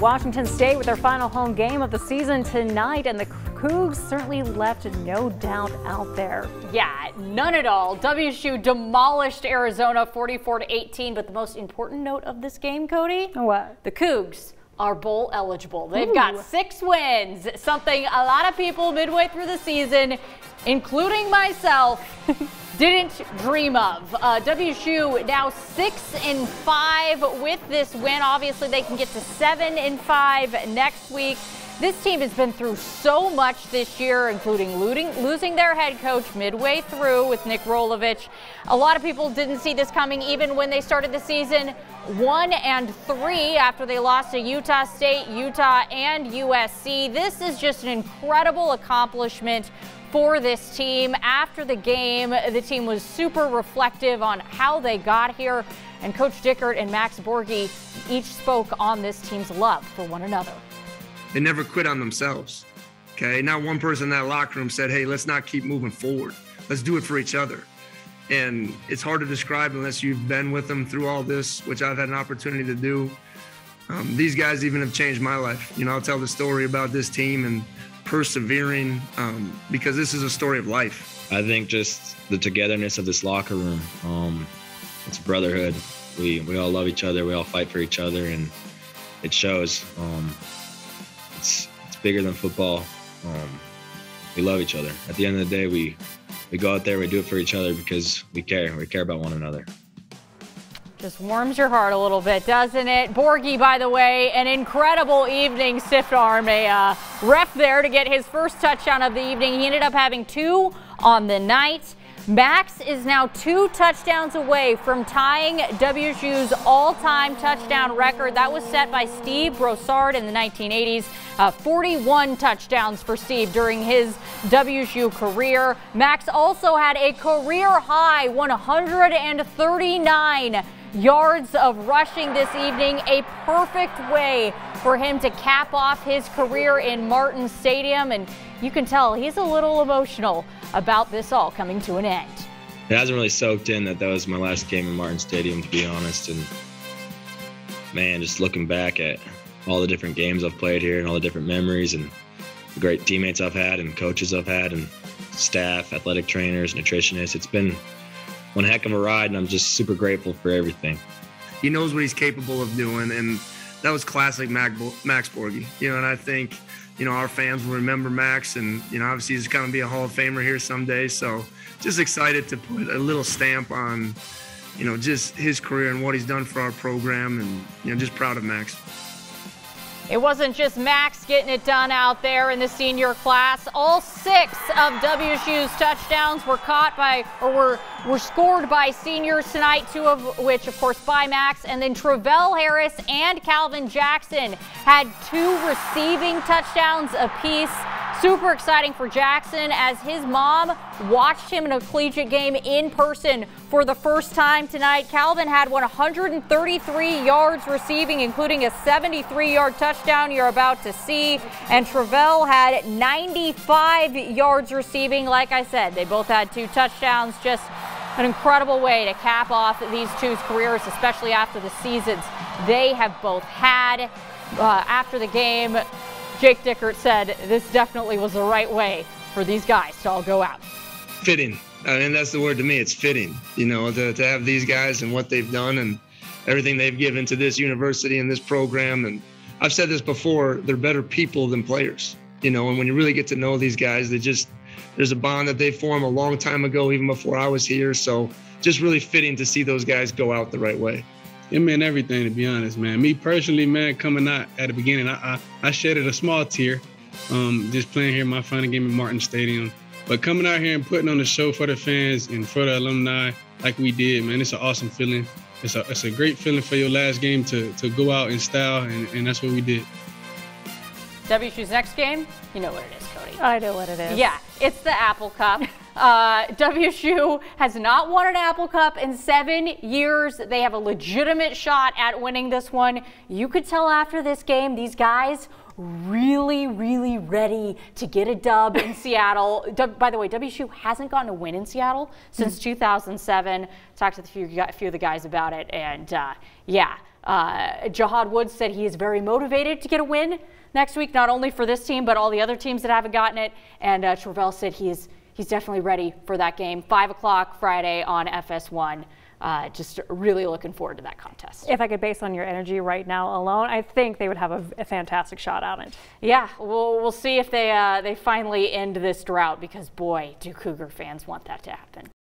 Washington State with their final home game of the season tonight, and the Cougs certainly left no doubt out there. Yeah, none at all. WSU demolished Arizona 44 to 18, but the most important note of this game, Cody? What? The Cougs are bowl eligible. They've Ooh. got six wins, something a lot of people midway through the season, including myself, didn't dream of. Uh, WSU now six and five with this win. Obviously, they can get to seven and five next week. This team has been through so much this year, including looting, losing their head coach midway through with Nick Rolovich. A lot of people didn't see this coming even when they started the season one and three after they lost to Utah State, Utah, and USC. This is just an incredible accomplishment for this team. After the game, the team was super reflective on how they got here, and Coach Dickert and Max Borghi each spoke on this team's love for one another. They never quit on themselves. Okay, not one person in that locker room said, "Hey, let's not keep moving forward. Let's do it for each other." And it's hard to describe unless you've been with them through all this, which I've had an opportunity to do. Um, these guys even have changed my life. You know, I'll tell the story about this team and persevering um, because this is a story of life. I think just the togetherness of this locker room. Um, it's brotherhood. We we all love each other. We all fight for each other, and it shows. Um, it's it's bigger than football. Um, we love each other. At the end of the day, we we go out there, we do it for each other because we care. We care about one another. Just warms your heart a little bit, doesn't it? Borghi, by the way, an incredible evening stiff arm, a uh, ref there to get his first touchdown of the evening. He ended up having two on the night. Max is now two touchdowns away from tying WSU's all-time touchdown record. That was set by Steve Broussard in the 1980s. Uh, 41 touchdowns for Steve during his WSU career. Max also had a career high 139 yards of rushing this evening. A perfect way for him to cap off his career in Martin Stadium. And you can tell he's a little emotional about this all coming to an end. It hasn't really soaked in that that was my last game in Martin Stadium, to be honest. And man, just looking back at all the different games I've played here and all the different memories and the great teammates I've had and coaches I've had and staff, athletic trainers, nutritionists. It's been one heck of a ride, and I'm just super grateful for everything. He knows what he's capable of doing, and that was classic Max Borghi. You know, and I think you know, our fans will remember Max, and you know, obviously he's going to be a Hall of Famer here someday. So, just excited to put a little stamp on, you know, just his career and what he's done for our program, and you know, just proud of Max. It wasn't just Max getting it done out there in the senior class. All six of WSU's touchdowns were caught by, or were, were scored by seniors tonight, two of which, of course, by Max. And then Travell Harris and Calvin Jackson had two receiving touchdowns apiece. Super exciting for Jackson as his mom watched him in a collegiate game in person for the first time tonight. Calvin had 133 yards receiving, including a 73 yard touchdown you're about to see. And Travell had 95 yards receiving. Like I said, they both had two touchdowns. Just an incredible way to cap off these two's careers, especially after the seasons they have both had. Uh, after the game, Jake Dickert said this definitely was the right way for these guys to all go out. Fitting. I mean, that's the word to me. It's fitting, you know, to, to have these guys and what they've done and everything they've given to this university and this program. And I've said this before, they're better people than players, you know, and when you really get to know these guys, they just, there's a bond that they formed a long time ago, even before I was here. So just really fitting to see those guys go out the right way it meant everything to be honest, man. Me personally, man, coming out at the beginning, I I, I shedded a small tear, um, just playing here my final game in Martin Stadium. But coming out here and putting on the show for the fans and for the alumni, like we did, man, it's an awesome feeling. It's a it's a great feeling for your last game to to go out in style, and, and that's what we did. WSU's next game, you know what it is, Cody. I know what it is. Yeah, it's the Apple Cup. Uh, WSU has not won an Apple Cup in seven years. They have a legitimate shot at winning this one. You could tell after this game, these guys really, really ready to get a dub in Seattle. by the way, WSU hasn't gotten a win in Seattle since mm. 2007. Talked to a few, a few of the guys about it, and uh, yeah, Uh, Jahad Woods said he is very motivated to get a win next week, not only for this team, but all the other teams that haven't gotten it. And uh, Travell said he is he's definitely ready for that game. 5 o'clock Friday on FS1. Uh, just really looking forward to that contest. If I could base on your energy right now alone, I think they would have a, a fantastic shot at it. Yeah, we'll, we'll see if they uh, they finally end this drought because boy, do Cougar fans want that to happen.